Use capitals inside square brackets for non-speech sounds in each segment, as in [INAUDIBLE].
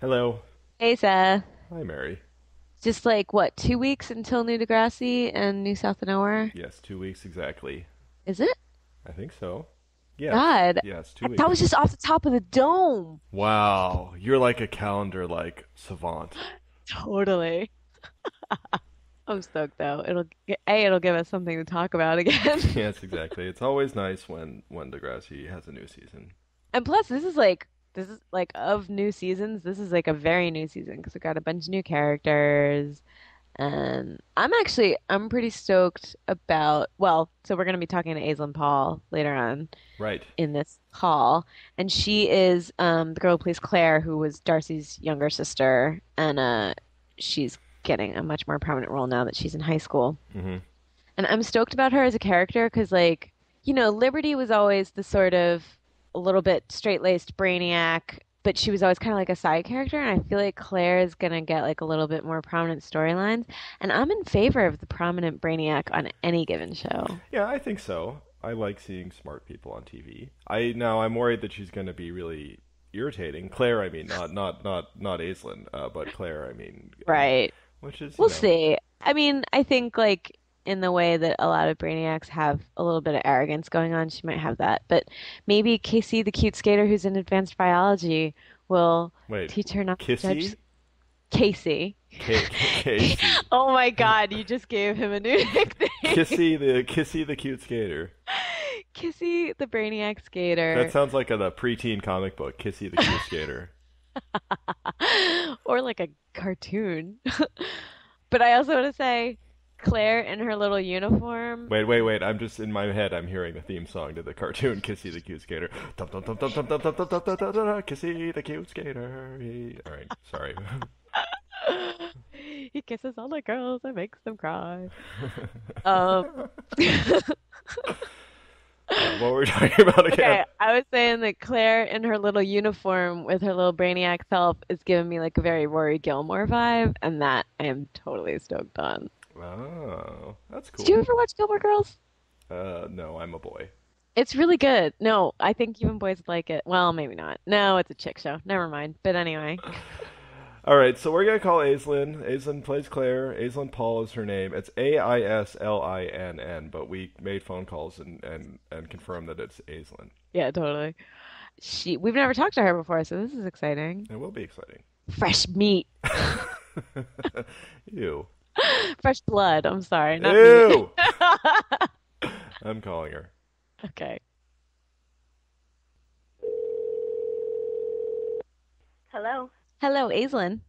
Hello. Hey, Seth. Hi, Mary. Just like what, two weeks until New Degrassi and New South of Nowhere? Yes, two weeks exactly. Is it? I think so. Yes. God, Yes, two weeks. that was just off the top of the dome. Wow, you're like a calendar like savant. [GASPS] Totally. [LAUGHS] I'm stoked though. It'll a it'll give us something to talk about again. [LAUGHS] yes, exactly. It's always nice when when Degrassi has a new season. And plus, this is like this is like of new seasons. This is like a very new season because we got a bunch of new characters, and I'm actually I'm pretty stoked about. Well, so we're gonna be talking to Aislinn Paul later on Right. in this call, and she is um, the girl who plays Clare, who was Darcy's younger sister, and uh, she's getting a much more prominent role now that she's in high school. hmm And I'm stoked about her as a character because, like, you know, Liberty was always the sort of a little bit straight-laced brainiac, but she was always kind of like a side character. And I feel like Clare is gonna get like a little bit more prominent storylines. And I'm in favor of the prominent brainiac on any given show. Yeah, I think so. I like seeing smart people on TV. I now I'm worried that she's going to be really irritating. Clare, I mean, not not not not Aislinn, uh, but Clare, I mean, Right. which is We'll know, see. I mean, I think like in the way that a lot of brainiacs have a little bit of arrogance going on, she might have that. But maybe Casey, the cute skater who's in advanced biology, will Wait, teach her not to judge Kissy, Casey. K- Casey, [LAUGHS] Oh my God, you just gave him a new [LAUGHS] nickname. Kissy the Kissy the cute skater. Kissy, the brainiac skater. That sounds like a, a preteen comic book. Kissy the cute skater. [LAUGHS] or like a cartoon. but I also want to say Clare in her little uniform. Wait, wait, wait. I'm just in my head. I'm hearing the theme song to the cartoon Kissy the Cute Skater. Kissy the Cute Skater. All right, sorry. he kisses all the girls and makes them cry. um, uh, what were we talking about again? Okay, I was saying that Clare in her little uniform with her little brainiac self is giving me like a very Rory Gilmore vibe, and that I am totally stoked on. Oh, that's cool. Did you ever watch Gilmore Girls? Uh, no, I'm a boy. It's really good. No, I think even boys like it. Well, maybe not. No, it's a chick show. Never mind. But anyway, [SIGHS] [LAUGHS] All right, so we're gonna call Aislinn. Aislinn plays Clare. Aislinn Paul is her name. It's A I S L I N N, but we made phone calls and and and confirmed that it's Aislinn. yeah, totally. She, we've never talked to her before, so this is exciting. It will be exciting. Fresh meat, [LAUGHS] Ew. [LAUGHS] fresh blood. I'm sorry, not meat. Ew. [LAUGHS] I'm calling her. Okay. Hello. Hello, Aislinn.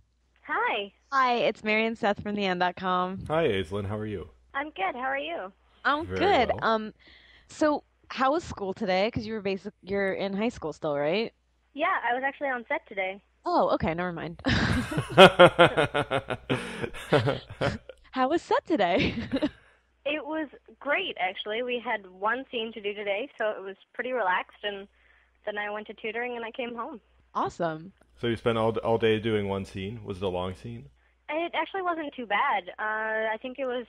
Hi. Hi, it's Mary and Seth from the N.com. Hi, Aislinn. How are you? I'm good. How are you? I'm Very good. well. Um, so how was school today? Because you were basic, you're in high school still, right? Yeah, I was actually on set today. Oh, okay, never mind. [LAUGHS] How was set today? It was great, actually. We had one scene to do today, so it was pretty relaxed, and then I went to tutoring and I came home. Awesome. so you spent all all day doing one scene? Was it a long scene? It actually wasn't too bad. Uh, I think it was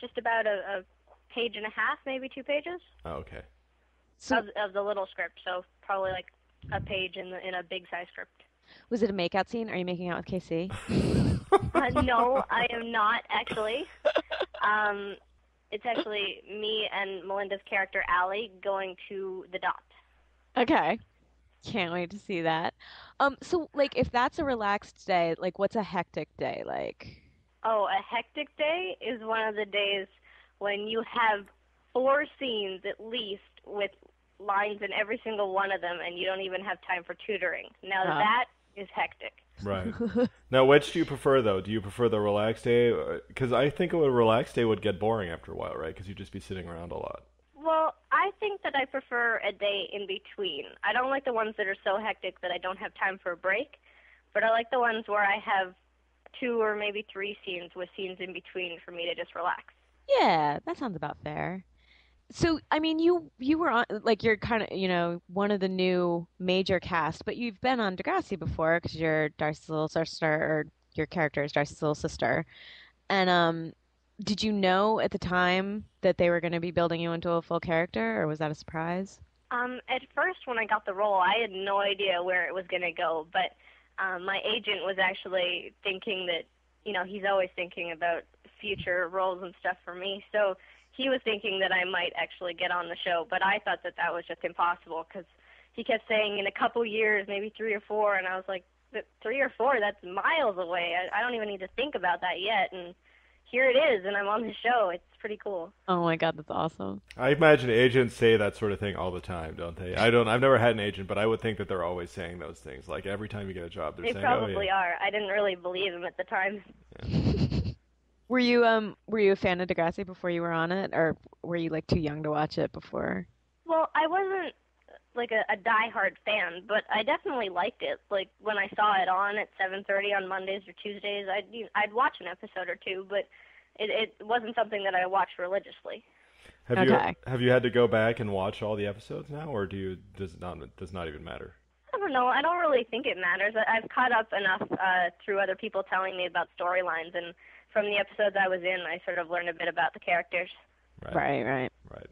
just about a, a page and a half, maybe two pages Oh, okay. So of, of the little script. So probably like a page in the in a big size script. Was it a makeout scene? Are you making out with Casey? [LAUGHS] Uh, no, I am not actually. [LAUGHS] Um, it's actually me and Melinda's character Alli going to the dot. Okay. Can't wait to see that. Um, so like if that's a relaxed day, like what's a hectic day like? Oh, a hectic day is one of the days when you have four scenes at least with lines in every single one of them, and you don't even have time for tutoring. Now Huh. that is hectic. Right. [LAUGHS] now, which do you prefer, though? Do you prefer the relaxed day? Because I think a relaxed day would get boring after a while, right? Because you'd just be sitting around a lot. Well, I think that I prefer a day in between. I don't like the ones that are so hectic that I don't have time for a break, but I like the ones where I have two or maybe three scenes with scenes in between for me to just relax. Yeah, that sounds about fair. So, I mean, you you were on like you're kind of, you know, one of the new major cast, but you've been on Degrassi before because you're Darcy's little sister, or your character is Darcy's little sister. And um, did you know at the time that they were going to be building you into a full character, or was that a surprise? Um, at first, when I got the role, I had no idea where it was going to go, but um, my agent was actually thinking that, you know, he's always thinking about future roles and stuff for me. So he was thinking that I might actually get on the show, but I thought that that was just impossible because he kept saying in a couple years, maybe three or four, and I was like, three or four, that's miles away. I, I don't even need to think about that yet. And here it is, and I'm on the show. It's pretty cool. Oh my god, that's awesome. I imagine agents say that sort of thing all the time, don't they? I don't. I've never had an agent, but I would think that they're always saying those things. Like every time you get a job, they're they saying, probably "Oh yeah." are. I didn't really believe them at the time. Were you um were you a fan of Degrassi before you were on it, or were you like too young to watch it before? Well, I wasn't like a, a die-hard fan, but I definitely liked it. Like when I saw it on at 7:30 on Mondays or Tuesdays, I'd you- I'd watch an episode or two, but it it wasn't something that I watched religiously. Have Okay. you have you had to go back and watch all the episodes now, or do you does it not does not even matter? I don't know. I don't really think it matters. I- I've caught up enough uh, through other people telling me about storylines, and from the episodes I was in, I sort of learned a bit about the characters. Right, right. Right.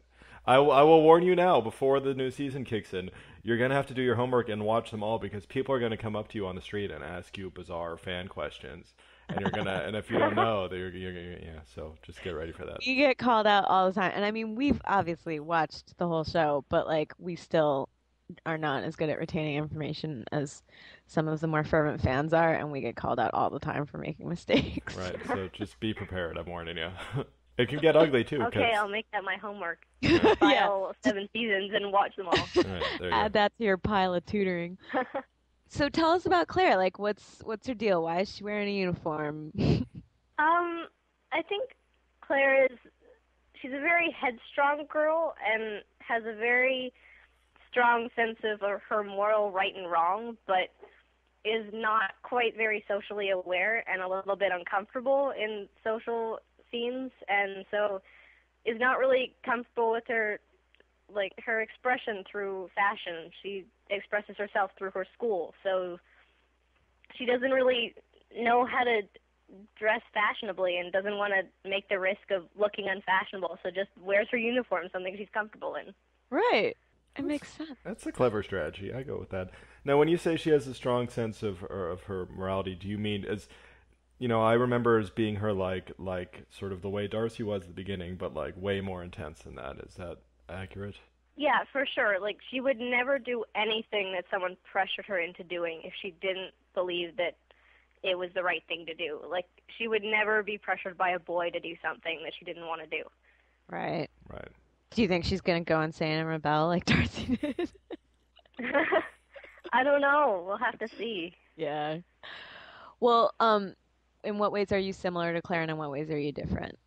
I, will- I will warn you now before the new season kicks in. You're gonna have to do your homework and watch them all because people are gonna come up to you on the street and ask you bizarre fan questions, and you're gonna and if you don't know, they're you're, you're yeah. So just get ready for that. You get called out all the time, and I mean, we've obviously watched the whole show, but like we still are not as good at retaining information as some of the more fervent fans are, and we get called out all the time for making [LAUGHS] mistakes. Right. So just be prepared. I'm warning you. [LAUGHS] it can get ugly too. Okay, I'll make that my homework. [LAUGHS] yeah. File seven seasons and watch them all. Right, there you Add go. that to your pile of tutoring. So tell us about Clare. Like, what's what's her deal? Why is she wearing a uniform? Um, I think Clare is she's a very headstrong girl and has a very strong sense of her moral right and wrong, but is not quite very socially aware and a little bit uncomfortable in social scenes and so is not really comfortable with her like her expression through fashion. She expresses herself through her school. So she doesn't really know how to dress fashionably and doesn't want to make the risk of looking unfashionable. So just wears her uniform, something she's comfortable in. right. It makes sense. That's a clever strategy. I go with that. Now, when you say she has a strong sense of her, of her morality, do you mean as you know? I remember as being her like like sort of the way Darcy was at the beginning, but like way more intense than that. Is that accurate? Yeah, for sure. Like she would never do anything that someone pressured her into doing if she didn't believe that it was the right thing to do. Like she would never be pressured by a boy to do something that she didn't want to do. Right. Right. Do you think she's gonna go insane and rebel like [LAUGHS] Darcy did? [LAUGHS] I don't know. We'll have to see. Yeah. Well, um, in what ways are you similar to Clare, and in what ways are you different?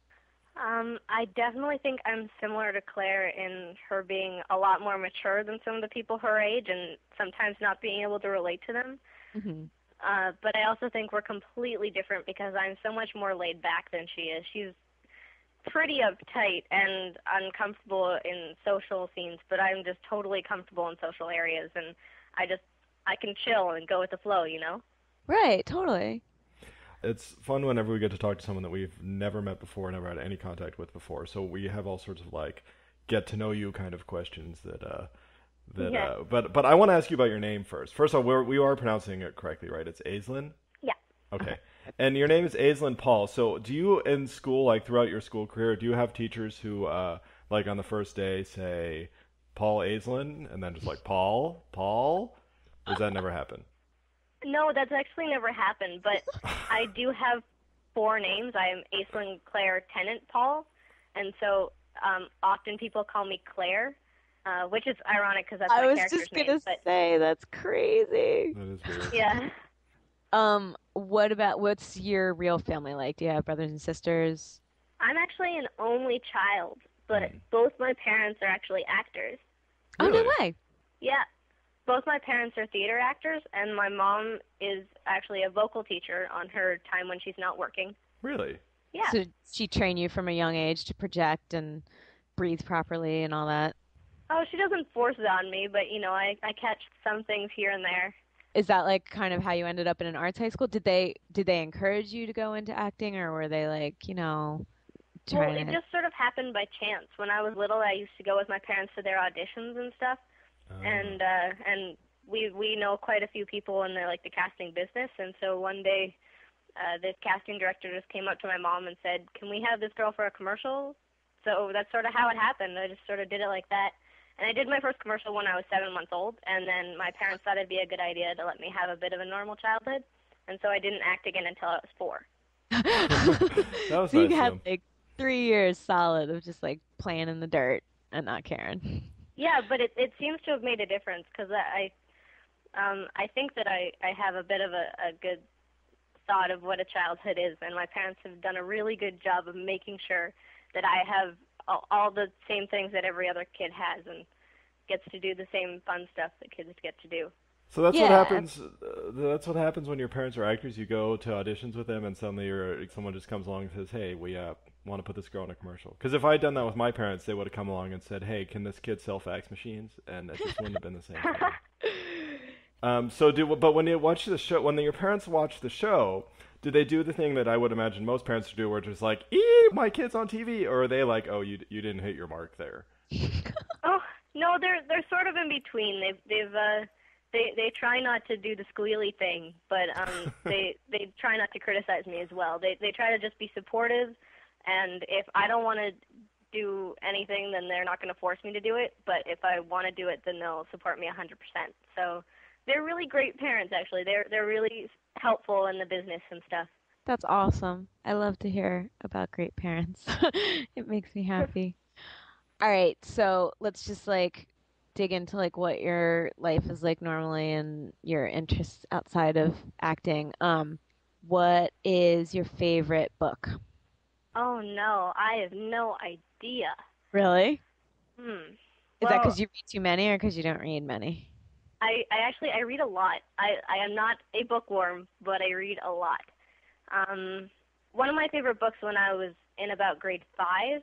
Um, I definitely think I'm similar to Clare in her being a lot more mature than some of the people her age and sometimes not being able to relate to them. hmm Uh, but I also think we're completely different because I'm so much more laid back than she is. She's pretty uptight and uncomfortable in social scenes, but I'm just totally comfortable in social areas and I just I can chill and go with the flow, you know? Right. Totally. It's fun whenever we get to talk to someone that we've never met before, never had any contact with before. So we have all sorts of like get to know you kind of questions that uh that Yeah. uh but but I want to ask you about your name first. First of all, we're, we are pronouncing it correctly, right? It's Aislinn? Yeah. Okay. [LAUGHS] And your name is Aislinn Paul. So do you in school, like throughout your school career, do you have teachers who uh like on the first day say Paul Aislinn and then just like Paul, Paul? Does that never happen? No, that's actually never happened, but I do have four names. I am Aislinn Claire Tennant Paul, and so um, often people call me Claire, uh, which is ironic because that's I my was character's just gonna name. But say that's crazy. That is weird. yeah, Um, what about what's your real family like? Do you have brothers and sisters? I'm actually an only child, but Mm. both my parents are actually actors. Oh no Really? way. Yeah, both my parents are theater actors, and my mom is actually a vocal teacher on her time when she's not working. Really? Yeah. So she trained you from a young age to project and breathe properly and all that. Oh, she doesn't force it on me, but you know, I I catch some things here and there. Is that like kind of how you ended up in an arts high school? Did they did they encourage you to go into acting, or were they like, you know, Well, it to? just sort of happened by chance. When I was little, I used to go with my parents to their auditions and stuff, Uh, and uh, and we we know quite a few people in the like the casting business, and so one day, uh, this casting director just came up to my mom and said, "Can we have this girl for a commercial?" So that's sort of how it happened. I just sort of did it like that. And I did my first commercial when I was seven months old, and then my parents thought it'd be a good idea to let me have a bit of a normal childhood, and so I didn't act again until I was four. [LAUGHS] That was so you nice had of like three years solid of just like playing in the dirt and not caring. Yeah, but it it seems to have made a difference because I, um, I think that I I have a bit of a, a good thought of what a childhood is, and my parents have done a really good job of making sure that I have all, all the same things that every other kid has and gets to do the same fun stuff that kids get to do. So that's what happens. Uh, that's what happens when your parents are actors. You go to auditions with them, and suddenly you're, someone just comes along and says, "Hey, we uh, want to put this girl in a commercial." Because if I had done that with my parents, they would have come along and said, "Hey, can this kid sell fax machines?" And it just wouldn't have been the same. [LAUGHS] Um, so do, but when you watch the show, when your parents watch the show, do they do the thing that I would imagine most parents do, where it's just like, "Ee, my kid's on TV," or are they like, "Oh, you you didn't hit your mark there"? [LAUGHS] Oh no, they're they're sort of in between. They've they've uh they they try not to do the squealy thing, but um [LAUGHS] they they try not to criticize me as well. They they try to just be supportive, and if I don't want to do anything, then they're not going to force me to do it. But if I want to do it, then they'll support me a 100%. So they're really great parents, actually. They're they're really helpful in the business and stuff. That's awesome. I love to hear about great parents. [LAUGHS] it makes me happy. All right, so let's just like dig into like what your life is like normally and your interests outside of acting. Um, what is your favorite book? Oh no, I have no idea. Really? Hmm. Is that because you read too many or because you don't read many? I, I actually I read a lot. I, I am not a bookworm, but I read a lot. Um, one of my favorite books when I was in about grade five,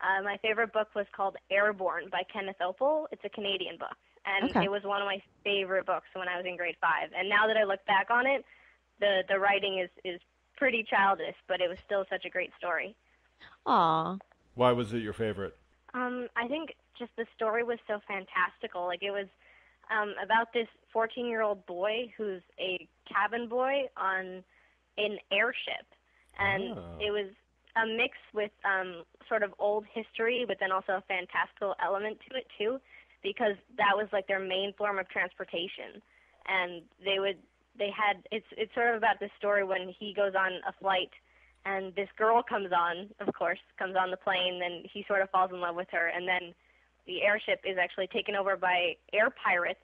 uh, my favorite book was called Airborn by Kenneth Oppel. It's a Canadian book, and Okay. it was one of my favorite books when I was in grade five. And now that I look back on it, the the writing is is pretty childish, but it was still such a great story. Aw. Why was it your favorite? Um, I think just the story was so fantastical. Like it was um, about this 14-year-old boy who's a cabin boy on an airship, and Oh. it was a mix with um, sort of old history, but then also a fantastical element to it too, because that was like their main form of transportation, and they would they had it's it's sort of about this story when he goes on a flight and this girl comes on, of course, comes on the plane, then he sort of falls in love with her, and then the airship is actually taken over by air pirates,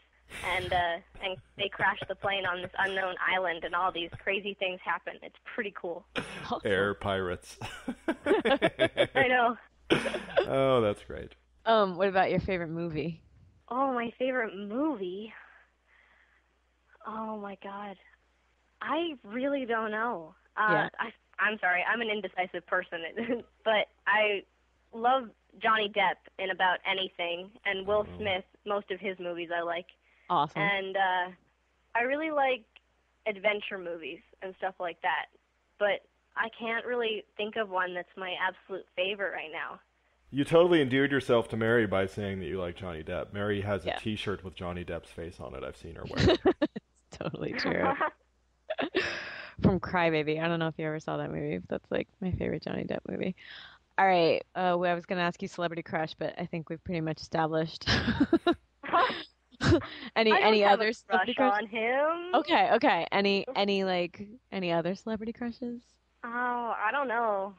and uh, and they crash the plane on this unknown island, and all these crazy things happen. It's pretty cool. Awesome. Air pirates. [LAUGHS] I know. oh, that's great. Um, what about your favorite movie? Oh, my favorite movie. Oh my god, I really don't know. Uh, Yeah. I, I'm sorry, I'm an indecisive person, [LAUGHS] but I love Johnny Depp in about anything, and Will Oh. Smith. Most of his movies I like, Awesome. and uh, I really like adventure movies and stuff like that. But I can't really think of one that's my absolute favorite right now. You totally endeared yourself to Mary by saying that you like Johnny Depp. Mary has Yeah. a T-shirt with Johnny Depp's face on it. I've seen her wear [LAUGHS] it. totally true. [LAUGHS] From Crybaby. I don't know if you ever saw that movie. But that's like my favorite Johnny Depp movie. All right. Uh, well, I was going to ask you celebrity crush, but I think we've pretty much established. [LAUGHS] any I don't any have other a celebrity crush crush? on him. Okay, okay. Any any like any other celebrity crushes? Oh, I don't know.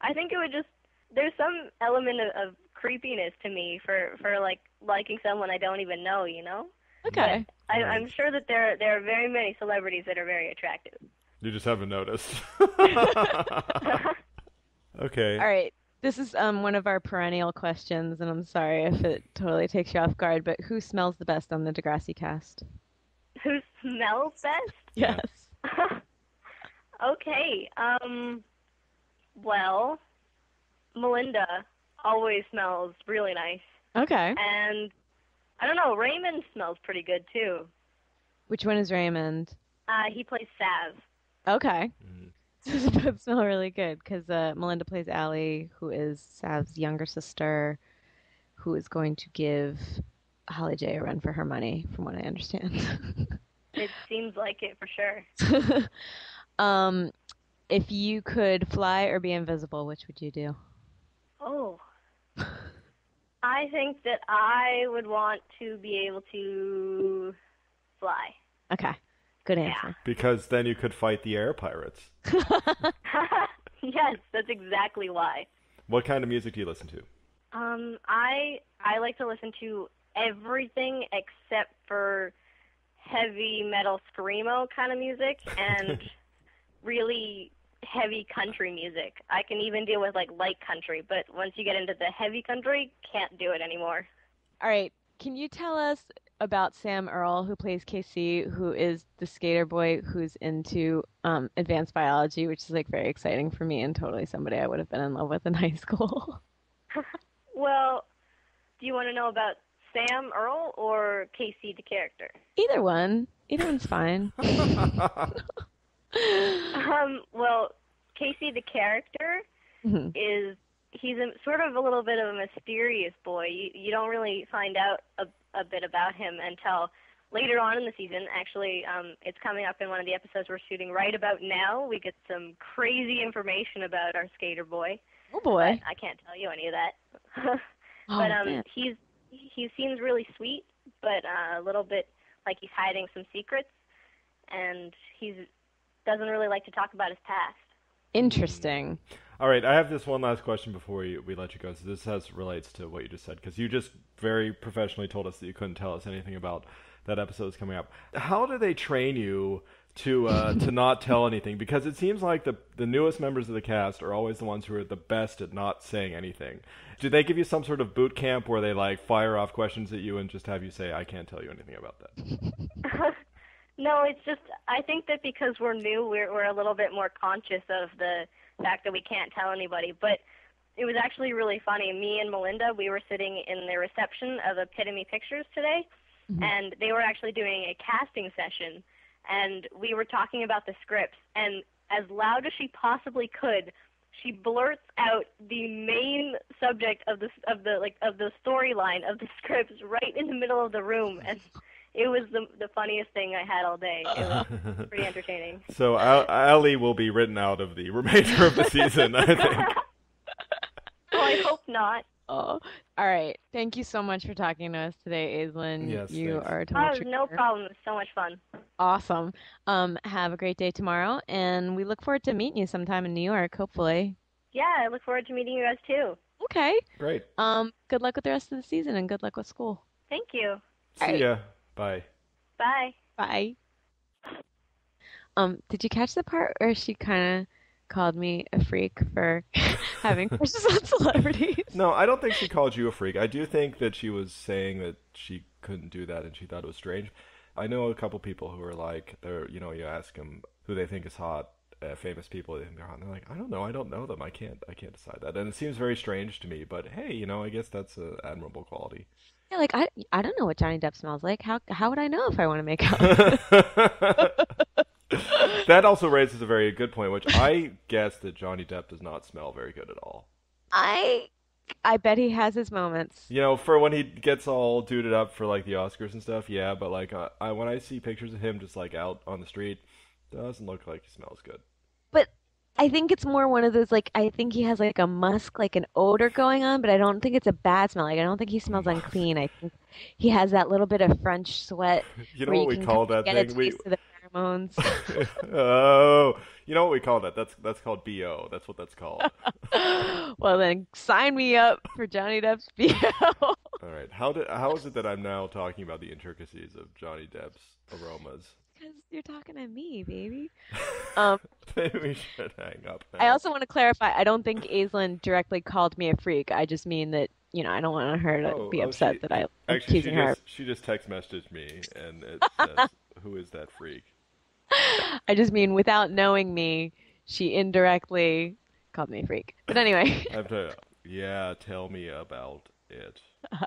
I think it would just there's some element of, of creepiness to me for for like liking someone I don't even know, you know. Okay. I, I'm sure that there there are very many celebrities that are very attractive. You just haven't noticed. [LAUGHS] [LAUGHS] okay. All right. This is um one of our perennial questions, and I'm sorry if it totally takes you off guard, but who smells the best on the Degrassi cast? Who smells best? [LAUGHS] Yes. [LAUGHS] okay. Um. Well, Melinda always smells really nice, Okay. and I don't know. Raymond smells pretty good too. Which one is Raymond? Uh, he plays Sav. Okay. Mhm. They both smell really good because uh, Melinda plays Alli, who is Sav's younger sister, who is going to give Holly J a run for her money, from what I understand. [LAUGHS] It seems like it for sure. [LAUGHS] um, if you could fly or be invisible, which would you do? Oh. [LAUGHS] I think that I would want to be able to fly. Okay, good answer. Because then you could fight the air pirates. [LAUGHS] [LAUGHS] yes, that's exactly why. What kind of music do you listen to? Um, I I like to listen to everything except for heavy metal screamo kind of music and [LAUGHS] really heavy country music. I can even deal with like light country, but once you get into the heavy country, can't do it anymore. All right, can you tell us about Sam Earle, who plays Casey, who is the skater boy who's into um, advanced biology, which is like very exciting for me and totally somebody I would have been in love with in [LAUGHS] high school. [LAUGHS] Well, do you want to know about Sam Earle or Casey the character? Either one, either one's fine. [LAUGHS] Um, well, Casey the character Mhm. is he's a, sort of a little bit of a mysterious boy. You, you don't really find out a, a bit about him until later on in the season. Actually, um, it's coming up in one of the episodes we're shooting right about now. We get some crazy information about our skater boy. oh boy. I can't tell you any of that. [LAUGHS] Oh, but um, man. he's he seems really sweet, but uh, a little bit like he's hiding some secrets, and he's doesn't really like to talk about his past. Interesting. All right, I have this one last question before we, we let you go. So this has relates to what you just said because you just very professionally told us that you couldn't tell us anything about that episode is coming up. How do they train you to uh, to not tell anything? Because it seems like the the newest members of the cast are always the ones who are the best at not saying anything. Do they give you some sort of boot camp where they like fire off questions at you and just have you say, "I can't tell you anything about that"? [LAUGHS] no, it's just I think that because we're new, we're we're a little bit more conscious of the fact that we can't tell anybody. But it was actually really funny. Me and Melinda, we were sitting in the reception of Epitome Pictures today, mm-hmm. and they were actually doing a casting session, and we were talking about the scripts, and as loud as she possibly could, she blurts out the main subject of the of the like of the storyline of the [LAUGHS] scripts right in the middle of the room, and it was the the funniest thing I had all day. It was [LAUGHS] pretty entertaining. So Al- Alli will be written out of the [LAUGHS] remainder of the season, I think. well, I hope not. Oh, all right. Thank you so much for talking to us today, Aislinn. Yes, you thanks. are a total Oh, no trooper. problem. It's so much fun. Awesome. Um, have a great day tomorrow, and we look forward to meeting you sometime in New York, hopefully. Yeah, I look forward to meeting you guys too. Okay. Great. Um, good luck with the rest of the season, and good luck with school. Thank you. See All right. ya. Bye. Bye. Bye. Um, did you catch the part where she kind of called me a freak for [LAUGHS] having [LAUGHS] crushes on celebrities? No, I don't think she called you a freak. I do think that she was saying that she couldn't do that and she thought it was strange. I know a couple people who are like, they're, you know, you ask them who they think is hot, uh, famous people they think they're hot, and they're like, I don't know, I don't know them, I can't, I can't decide that, and it seems very strange to me. But hey, you know, I guess that's an admirable quality. Yeah, like I, I don't know what Johnny Depp smells like. How, how would I know if I want to make [LAUGHS] out? [LAUGHS] that also raises a very good point, which I guess that Johnny Depp does not smell very good at all. I, I bet he has his moments. You know, for when he gets all duded up for like the Oscars and stuff, yeah. But like, uh, I when I see pictures of him just like out on the street, doesn't look like he smells good. But I think it's more one of those like I think he has like a musk, like an odor going on, but I don't think it's a bad smell. Like I don't think he smells unclean. I think he has that little bit of French sweat [LAUGHS] You know what we call that thing? We taste of the pheromones. [LAUGHS] oh, you know what we call that? That's that's called bo. That's what that's called. [LAUGHS] well then, sign me up for Johnny Depp's BO. all right. How did how is it that I'm now talking about the intricacies of Johnny Depp's aromas? Because you're talking to me, baby. [LAUGHS] Um, Maybe we should hang up. I also want to clarify. I don't think Aislinn directly called me a freak. I just mean that you know I don't want her to Oh, be oh, upset she- that I am Actually, she accusing her. just she just text messaged me and it says, "Who is that freak?" I just mean without knowing me, she indirectly called me a freak. But anyway, to. Yeah, tell me about it. [LAUGHS]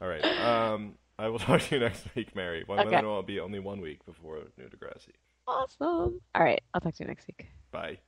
All right. Um, I will [LAUGHS] talk to you next week, Mary. When Okay. it will be only one week before New Degrassi. awesome. All right, I'll talk to you next week. Bye.